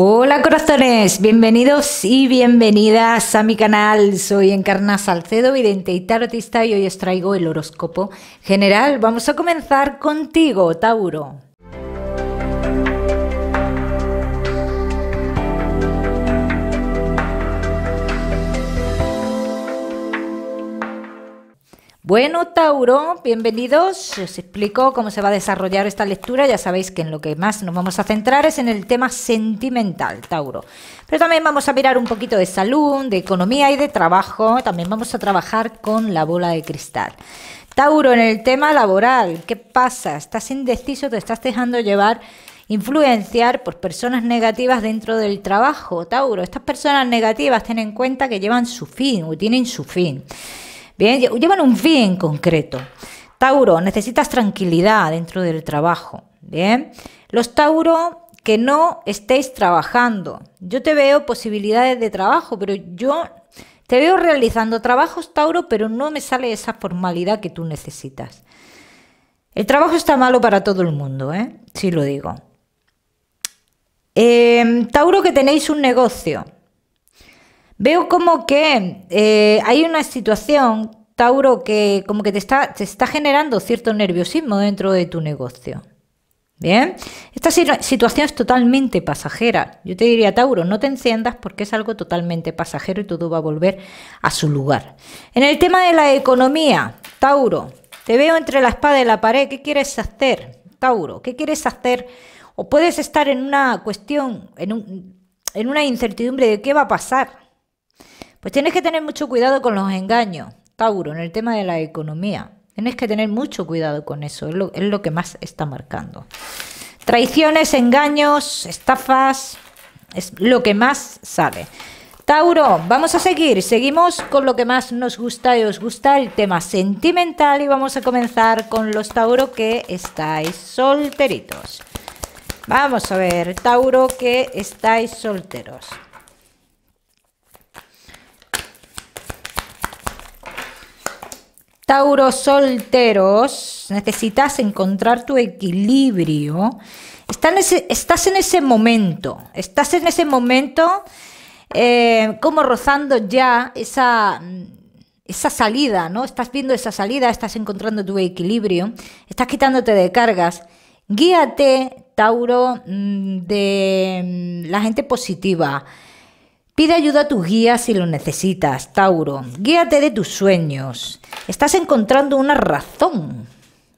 Hola corazones, bienvenidos y bienvenidas a mi canal. Soy Encarna Salcedo, vidente y tarotista y hoy os traigo el horóscopo general. Vamos a comenzar contigo, Tauro. Bueno, Tauro, bienvenidos. Os explico cómo se va a desarrollar esta lectura. Ya sabéis que en lo que más nos vamos a centrar es en el tema sentimental, Tauro. Pero también vamos a mirar un poquito de salud, de economía y de trabajo. También vamos a trabajar con la bola de cristal. Tauro, en el tema laboral, ¿qué pasa? ¿Estás indeciso? ¿Te estás dejando llevar? influenciar por personas negativas dentro del trabajo, Tauro. Estas personas negativas, ten en cuenta que llevan su fin o tienen su fin. Bien, llevan un fin concreto. Tauro, necesitas tranquilidad dentro del trabajo. Bien, los Tauro que no estéis trabajando. Yo te veo posibilidades de trabajo, pero yo te veo realizando trabajos, Tauro, pero no me sale esa formalidad que tú necesitas. El trabajo está malo para todo el mundo, ¿eh? Lo digo. Em, Tauro, que tenéis un negocio. Veo como que eh, hay una situación, Tauro, que como que te está, te está generando cierto nerviosismo dentro de tu negocio. Bien, esta situación es totalmente pasajera. Yo te diría, Tauro, no te enciendas porque es algo totalmente pasajero y todo va a volver a su lugar. En el tema de la economía, Tauro, te veo entre la espada y la pared. ¿Qué quieres hacer, Tauro? ¿Qué quieres hacer? O puedes estar en una cuestión, en, en una incertidumbre de qué va a pasar. Pues tienes que tener mucho cuidado con los engaños, Tauro, en el tema de la economía. Tienes que tener mucho cuidado con eso, es lo, es lo que más está marcando. Traiciones, engaños, estafas, es lo que más sale. Tauro, vamos a seguir. Seguimos con lo que más nos gusta y os gusta, el tema sentimental. Y vamos a comenzar con los Tauro que estáis solteritos. Vamos a ver, Tauro que estáis solteros. Tauro solteros, necesitas encontrar tu equilibrio. estás en ese momento, estás en ese momento eh, como rozando ya esa, esa salida, ¿no? Estás viendo esa salida, estás encontrando tu equilibrio, estás quitándote de cargas. Guíate, Tauro, mm, de mm, la gente positiva. Pide ayuda a tu guía si lo necesitas, Tauro. Guíate de tus sueños. Estás encontrando una razón,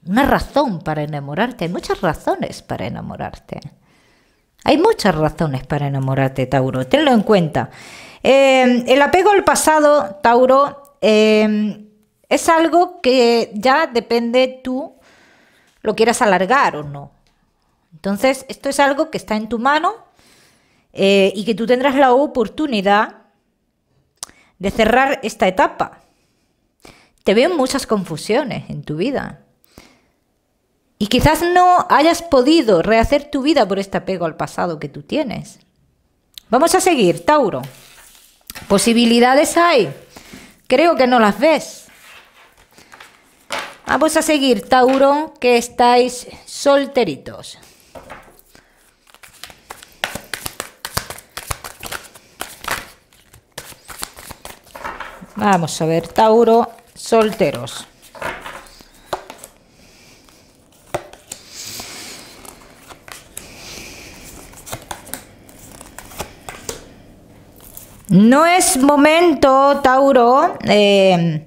una razón para enamorarte. Hay muchas razones para enamorarte. Hay muchas razones para enamorarte, Tauro. Tenlo en cuenta. Eh, el apego al pasado, Tauro, eh, es algo que ya depende tú lo quieras alargar o no. Entonces, esto es algo que está en tu mano eh, y que tú tendrás la oportunidad de cerrar esta etapa. Te veo muchas confusiones en tu vida. Y quizás no hayas podido rehacer tu vida por este apego al pasado que tú tienes. Vamos a seguir, Tauro. Posibilidades hay. Creo que no las ves. Vamos a seguir, Tauro, que estáis solteritos. Vamos a ver, Tauro, solteros. No es momento, Tauro, eh,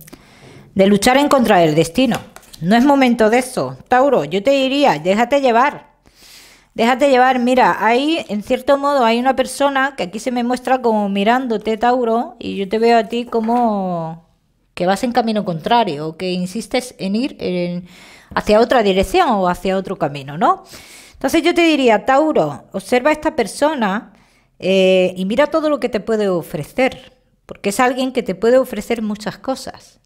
de luchar en contra del destino. No es momento de eso. Tauro, yo te diría, déjate llevar. Déjate llevar, mira, ahí en cierto modo hay una persona que aquí se me muestra como mirándote, Tauro, y yo te veo a ti como que vas en camino contrario, que insistes en ir hacia otra dirección o hacia otro camino, ¿no? Entonces yo te diría, Tauro, observa a esta persona eh, y mira todo lo que te puede ofrecer, porque es alguien que te puede ofrecer muchas cosas.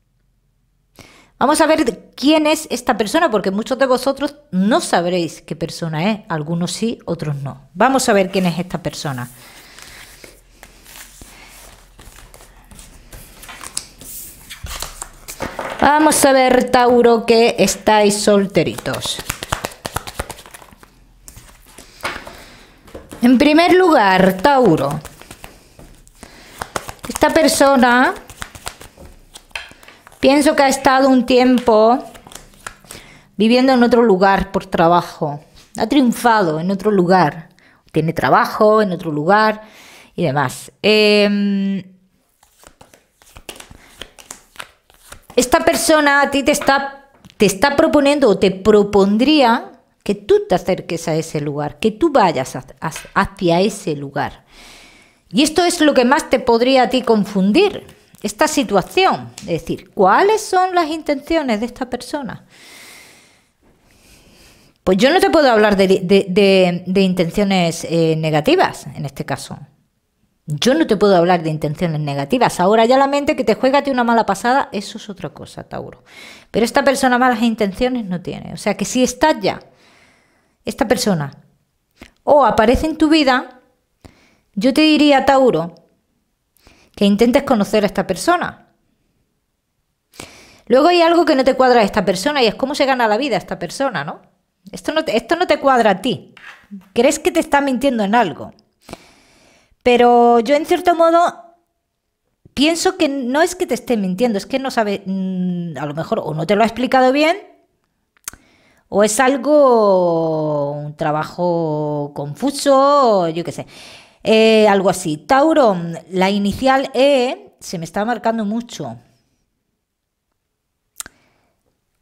Vamos a ver quién es esta persona, porque muchos de vosotros no sabréis qué persona es. Algunos sí, otros no. Vamos a ver quién es esta persona. Vamos a ver, Tauro, que estáis solteritos. En primer lugar, Tauro. Esta persona pienso que ha estado un tiempo viviendo en otro lugar por trabajo. Ha triunfado en otro lugar. Tiene trabajo en otro lugar y demás. Em, esta persona a ti te está, te está proponiendo o te propondría que tú te acerques a ese lugar, que tú vayas hacia ese lugar. Y esto es lo que más te podría a ti confundir, esta situación. Es decir, ¿cuáles son las intenciones de esta persona? Pues yo no te puedo hablar de, intenciones eh, negativas en este caso. Yo no te puedo hablar de intenciones negativas. Ahora ya la mente que te juega una mala pasada, eso es otra cosa, Tauro. Pero esta persona malas intenciones no tiene. O sea que si estás ya, esta persona, o aparece en tu vida, yo te diría, Tauro, que intentes conocer a esta persona. Luego hay algo que no te cuadra a esta persona y es cómo se gana la vida esta persona, ¿no? Esto no, te, esto no te cuadra a ti. Crees que te está mintiendo en algo. Pero yo en cierto modo pienso que no es que te esté mintiendo, es que no sabe, mm, a lo mejor o no te lo ha explicado bien, o es algo, un trabajo confuso, yo qué sé, eh, algo así. Tauro, la inicial E se me está marcando mucho.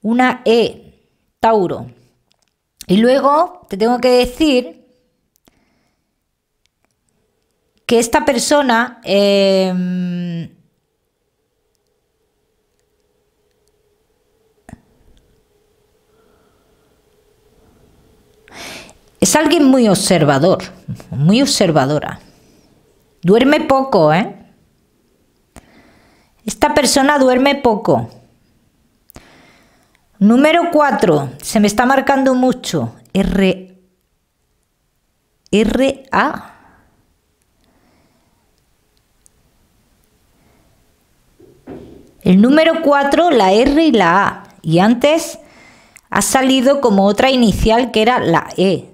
Una E, Tauro. Y luego te tengo que decir que esta persona em, es alguien muy observador, muy observadora. Duerme poco, ¿eh? Esta persona duerme poco. Número 4, se me está marcando mucho. R. R. A. El número 4, la R y la A. Y antes ha salido como otra inicial que era la E.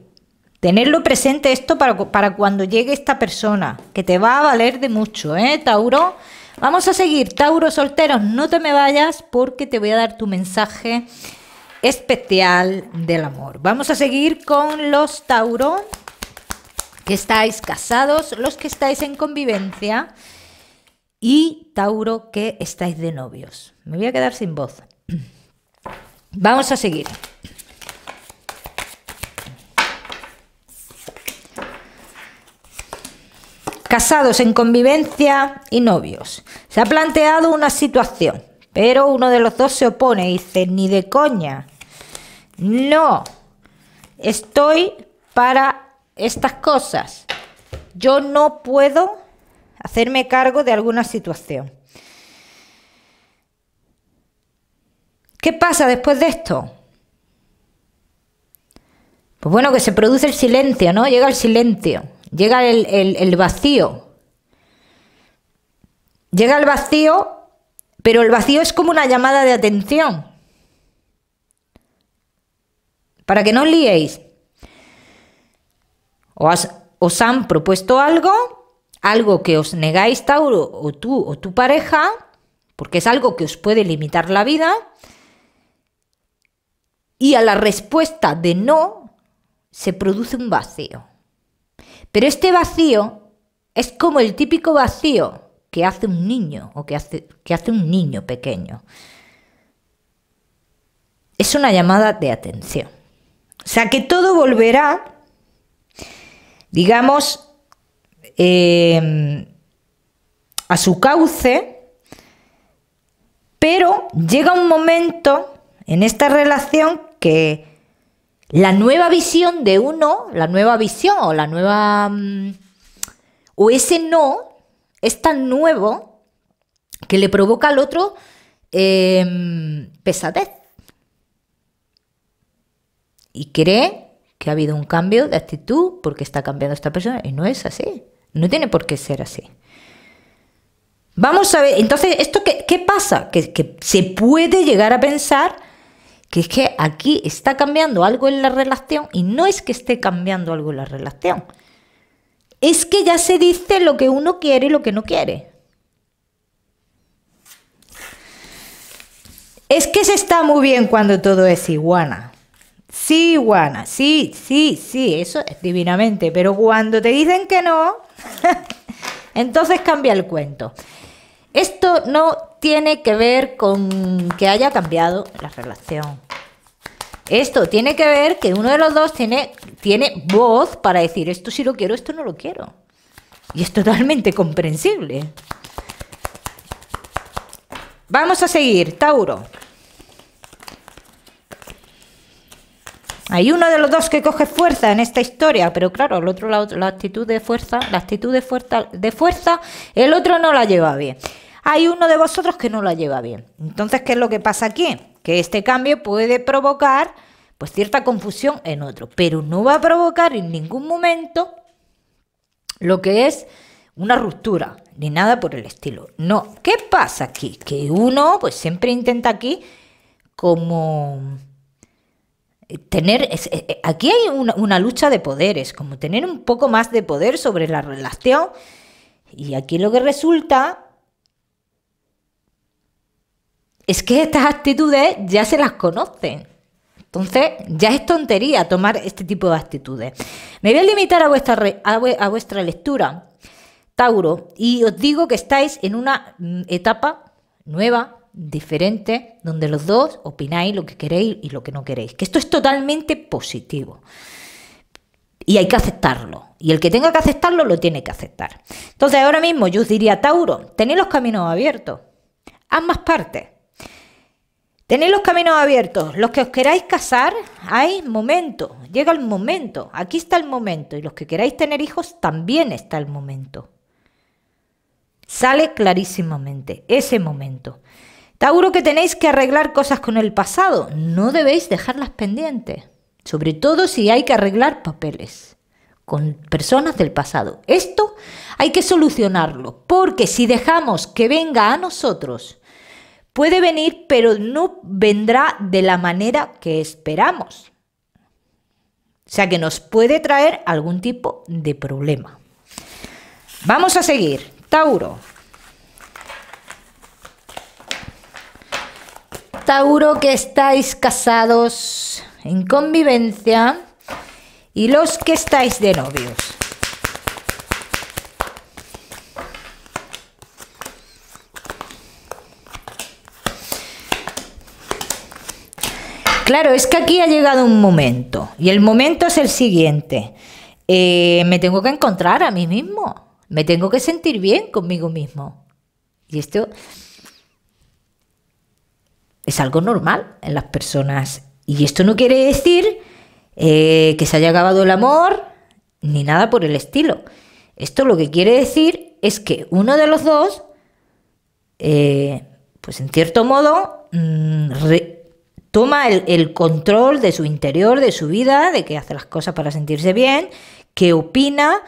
Tenerlo presente esto para, para cuando llegue esta persona, que te va a valer de mucho, ¿eh, Tauro? Vamos a seguir, Tauro solteros, no te me vayas porque te voy a dar tu mensaje especial del amor. Vamos a seguir con los Tauro que estáis casados, los que estáis en convivencia y Tauro que estáis de novios. Me voy a quedar sin voz. Vamos a seguir. Casados en convivencia y novios. Se ha planteado una situación, pero uno de los dos se opone y dice, ni de coña, no, estoy para estas cosas. Yo no puedo hacerme cargo de alguna situación. ¿Qué pasa después de esto? Pues bueno, que se produce el silencio, ¿no? Llega el silencio llega el, vacío. Llega el vacío, pero el vacío es como una llamada de atención. Para que no os liéis. Os, os han propuesto algo, algo que os negáis, Tauro, o tú o tu pareja, porque es algo que os puede limitar la vida, y a la respuesta de no se produce un vacío. Pero este vacío es como el típico vacío que hace un niño o que hace, que hace un niño pequeño. Es una llamada de atención. O sea que todo volverá, digamos, em, a su cauce, pero llega un momento en esta relación que la nueva visión de uno, la nueva visión o la nueva... Mm, o ese no es tan nuevo que le provoca al otro em, pesadez. Y cree que ha habido un cambio de actitud porque está cambiando esta persona y no es así. No tiene por qué ser así. Vamos a ver, entonces, ¿esto qué, qué pasa? Que, que se puede llegar a pensar que es que aquí está cambiando algo en la relación y no es que esté cambiando algo en la relación. es que ya se dice lo que uno quiere y lo que no quiere. Es que se está muy bien cuando todo es iguana. Sí, iguana, sí, sí, sí, eso es divinamente. Pero cuando te dicen que no, entonces cambia el cuento. Esto no tiene que ver con que haya cambiado la relación. Esto tiene que ver que uno de los dos tiene, tiene voz para decir esto sí lo quiero, esto no lo quiero. Y es totalmente comprensible. Vamos a seguir, Tauro. Hay uno de los dos que coge fuerza en esta historia, pero claro, el otro la, la actitud de fuerza, la actitud de fuerza, de fuerza, el otro no la lleva bien. Hay uno de vosotros que no la lleva bien. Entonces, ¿qué es lo que pasa aquí? Que este cambio puede provocar pues cierta confusión en otro, pero no va a provocar en ningún momento lo que es una ruptura, ni nada por el estilo. No, ¿qué pasa aquí? Que uno pues siempre intenta aquí como tener, eh, eh, aquí hay una, lucha de poderes, como tener un poco más de poder sobre la relación. Y aquí lo que resulta es que estas actitudes ya se las conocen. Entonces, ya es tontería tomar este tipo de actitudes. Me voy a limitar a vuestra, a vuestra lectura, Tauro, y os digo que estáis en una mm, etapa nueva, diferente, donde los dos opináis lo que queréis y lo que no queréis. Que esto es totalmente positivo. Y hay que aceptarlo. Y el que tenga que aceptarlo, lo tiene que aceptar. Entonces, ahora mismo yo os diría, Tauro, tenéis los caminos abiertos. Ambas partes. Tenéis los caminos abiertos. Los que os queráis casar, hay momento. Llega el momento. Aquí está el momento. Y los que queráis tener hijos, también está el momento. Sale clarísimamente ese momento. Tauro que tenéis que arreglar cosas con el pasado, no debéis dejarlas pendientes, sobre todo si hay que arreglar papeles con personas del pasado. Esto hay que solucionarlo, porque si dejamos que venga a nosotros, puede venir, pero no vendrá de la manera que esperamos. O sea que nos puede traer algún tipo de problema. Vamos a seguir. Tauro, Tauro que estáis casados en convivencia y los que estáis de novios. Claro, es que aquí ha llegado un momento y el momento es el siguiente. Eh, me tengo que encontrar a mí mismo, me tengo que sentir bien conmigo mismo. Y esto es algo normal en las personas. Y esto no quiere decir eh, que se haya acabado el amor ni nada por el estilo. Esto lo que quiere decir es que uno de los dos, eh, pues en cierto modo, mm, toma el, el, control de su interior, de su vida, de que hace las cosas para sentirse bien, que opina,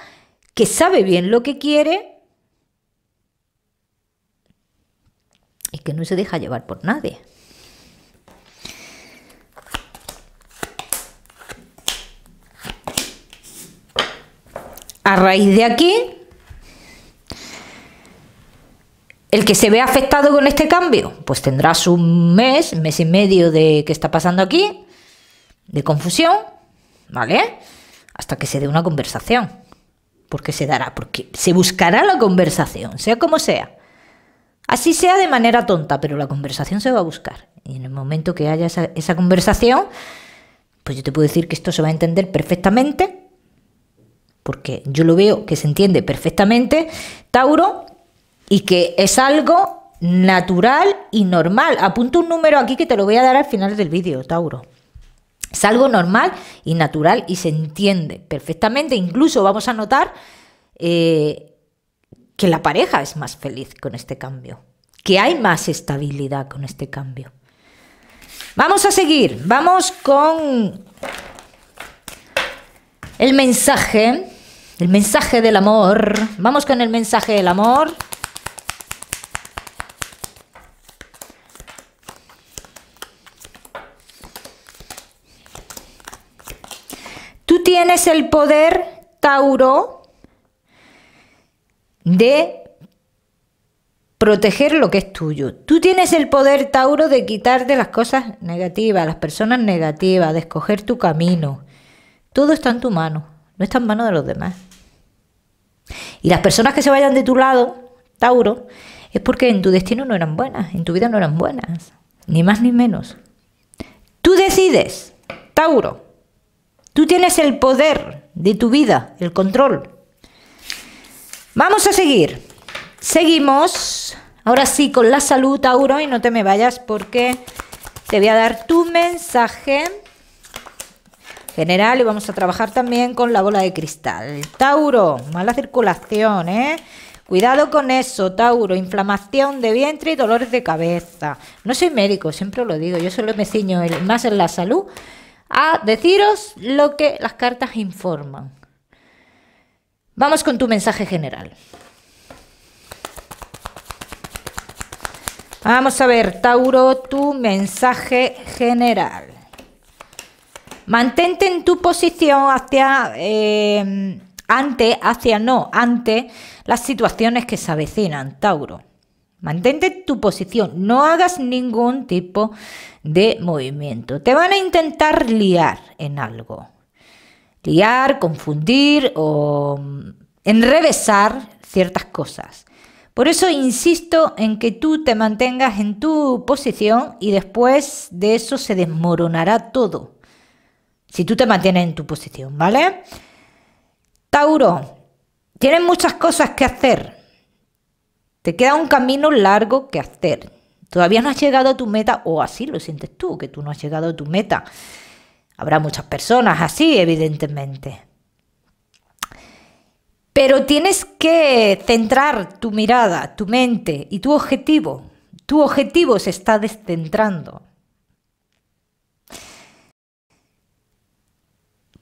que sabe bien lo que quiere y que no se deja llevar por nadie. A raíz de aquí, el que se ve afectado con este cambio, pues tendrás un mes, mes y medio de qué está pasando aquí, de confusión, ¿vale? Hasta que se dé una conversación. ¿Por qué se dará? Porque se buscará la conversación, sea como sea. Así sea de manera tonta, pero la conversación se va a buscar. Y en el momento que haya esa, esa conversación, pues yo te puedo decir que esto se va a entender perfectamente porque yo lo veo que se entiende perfectamente, Tauro, y que es algo natural y normal. Apunto un número aquí que te lo voy a dar al final del vídeo, Tauro. Es algo normal y natural y se entiende perfectamente. Incluso vamos a notar eh, que la pareja es más feliz con este cambio, que hay más estabilidad con este cambio. Vamos a seguir, vamos con el mensaje el mensaje del amor. Vamos con el mensaje del amor. Tú tienes el poder, Tauro, de proteger lo que es tuyo. Tú tienes el poder, Tauro, de quitarte las cosas negativas, las personas negativas, de escoger tu camino. Todo está en tu mano, no está en mano de los demás. Y las personas que se vayan de tu lado, Tauro, es porque en tu destino no eran buenas, en tu vida no eran buenas, ni más ni menos. Tú decides, Tauro. Tú tienes el poder de tu vida, el control. Vamos a seguir. Seguimos. Ahora sí, con la salud, Tauro, y no te me vayas porque te voy a dar tu mensaje general y vamos a trabajar también con la bola de cristal. Tauro, mala circulación, ¿eh? Cuidado con eso, Tauro, inflamación de vientre y dolores de cabeza. No soy médico, siempre lo digo, yo solo me ciño más en la salud a deciros lo que las cartas informan. Vamos con tu mensaje general. Vamos a ver, Tauro, tu mensaje general. Mantente en tu posición hacia, eh, ante, hacia no, ante las situaciones que se avecinan, Tauro. Mantente en tu posición, no hagas ningún tipo de movimiento. Te van a intentar liar en algo. Liar, confundir o enrevesar ciertas cosas. Por eso insisto en que tú te mantengas en tu posición y después de eso se desmoronará todo. Si tú te mantienes en tu posición, ¿vale? Tauro, tienes muchas cosas que hacer. Te queda un camino largo que hacer. Todavía no has llegado a tu meta, o así lo sientes tú, que tú no has llegado a tu meta. Habrá muchas personas así, evidentemente. Pero tienes que centrar tu mirada, tu mente y tu objetivo. Tu objetivo se está descentrando.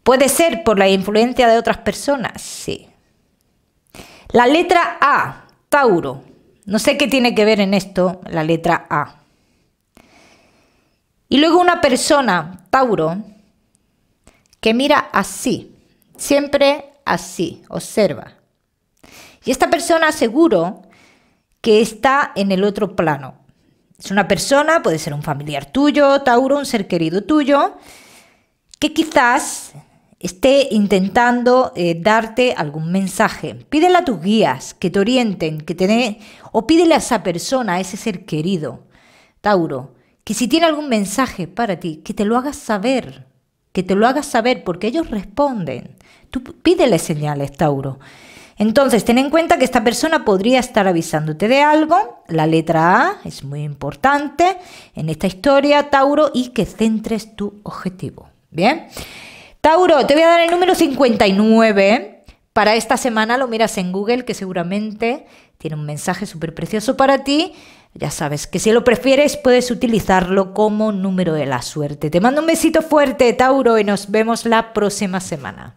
Puede ser por la influencia de otras personas, sí. La letra A, Tauro. No sé qué tiene que ver en esto la letra A. Y luego una persona, Tauro, que mira así, siempre así, observa. Y esta persona seguro que está en el otro plano. Es una persona, puede ser un familiar tuyo, Tauro, un ser querido tuyo, que quizás esté intentando eh, darte algún mensaje. Pídele a tus guías que te orienten, que te den, o pídele a esa persona, a ese ser querido, Tauro, que si tiene algún mensaje para ti, que te lo hagas saber, que te lo hagas saber, porque ellos responden. Tú pídele señales, Tauro. Entonces, ten en cuenta que esta persona podría estar avisándote de algo. La letra A es muy importante en esta historia, Tauro, y que centres tu objetivo. Bien. Tauro, te voy a dar el número 59. Para esta semana lo miras en Google, que seguramente tiene un mensaje súper precioso para ti. Ya sabes que si lo prefieres puedes utilizarlo como número de la suerte. Te mando un besito fuerte, Tauro, y nos vemos la próxima semana.